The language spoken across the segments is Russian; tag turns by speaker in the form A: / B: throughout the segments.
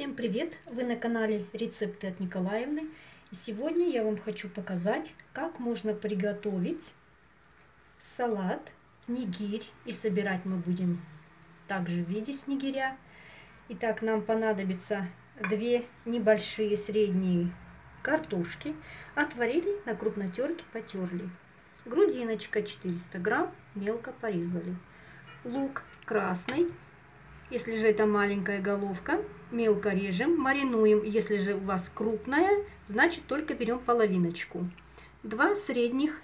A: Всем привет! Вы на канале Рецепты от Николаевны. И сегодня я вам хочу показать, как можно приготовить салат нигирь. И собирать мы будем также в виде снегиря. Итак, нам понадобится две небольшие средние картошки. Отварили, на крупной терке потерли. Грудиночка 400 грамм, мелко порезали. Лук красный если же это маленькая головка, мелко режем, маринуем. Если же у вас крупная, значит только берем половиночку. Два средних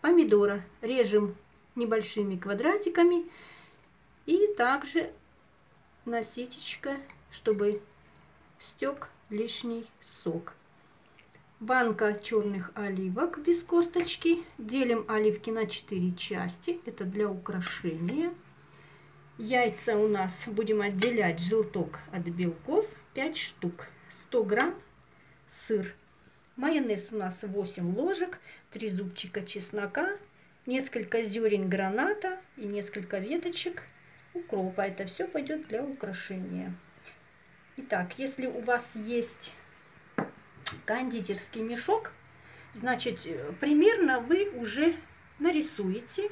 A: помидора режем небольшими квадратиками. И также на ситечко, чтобы стек лишний сок. Банка черных оливок без косточки. Делим оливки на 4 части. Это для украшения. Яйца у нас будем отделять желток от белков 5 штук. 100 грамм сыр. Майонез у нас 8 ложек, 3 зубчика чеснока, несколько зерен граната и несколько веточек укропа. Это все пойдет для украшения. Итак, если у вас есть кондитерский мешок, значит, примерно вы уже нарисуете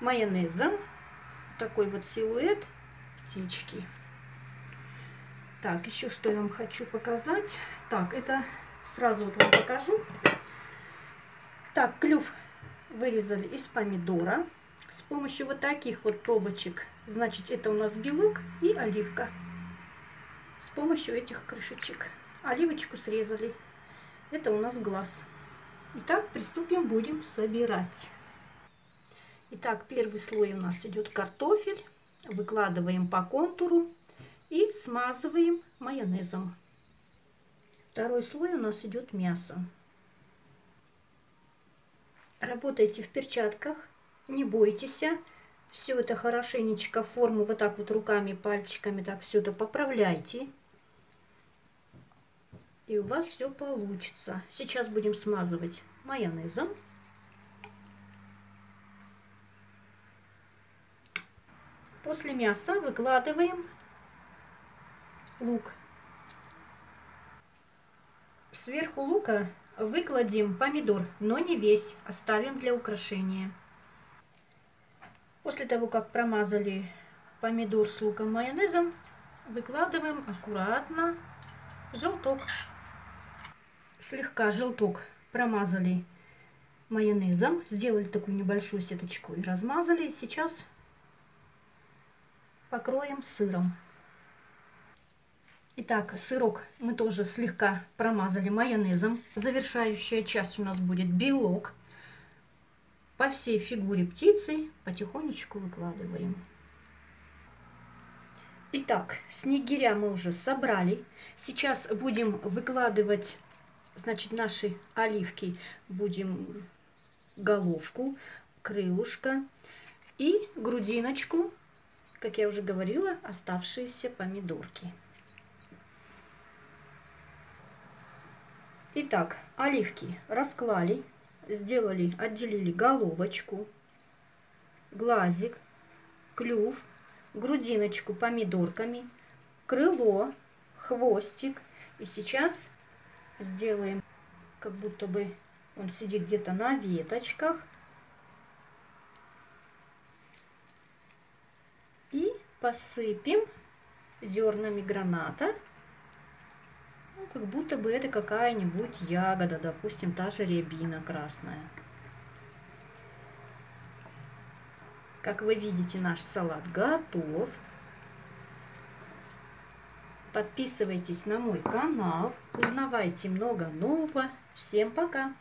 A: майонезом такой вот силуэт птички. Так, еще что я вам хочу показать. Так, это сразу вот вам покажу. Так, клюв вырезали из помидора. С помощью вот таких вот пробочек, значит, это у нас белок и оливка. С помощью этих крышечек. Оливочку срезали. Это у нас глаз. Итак, приступим, будем собирать. Итак, первый слой у нас идет картофель. Выкладываем по контуру и смазываем майонезом. Второй слой у нас идет мясо. Работайте в перчатках, не бойтесь. Все это хорошенечко форму вот так вот руками, пальчиками так все это поправляйте. И у вас все получится. Сейчас будем смазывать майонезом. После мяса выкладываем лук. Сверху лука выкладем помидор, но не весь, оставим для украшения. После того, как промазали помидор с луком майонезом, выкладываем аккуратно желток. Слегка желток промазали майонезом, сделали такую небольшую сеточку и размазали. Сейчас покроем сыром. Итак, сырок мы тоже слегка промазали майонезом. Завершающая часть у нас будет белок. По всей фигуре птицы потихонечку выкладываем. Итак, снегиря мы уже собрали. Сейчас будем выкладывать, значит, наши оливки. Будем головку, крылышко и грудиночку как я уже говорила, оставшиеся помидорки. Итак, оливки расклали, сделали, отделили головочку, глазик, клюв, грудиночку помидорками, крыло, хвостик. И сейчас сделаем, как будто бы он сидит где-то на веточках. Посыпем зернами граната. Ну, как будто бы это какая-нибудь ягода, допустим, та же рябина красная. Как вы видите, наш салат готов. Подписывайтесь на мой канал, узнавайте много нового. Всем пока!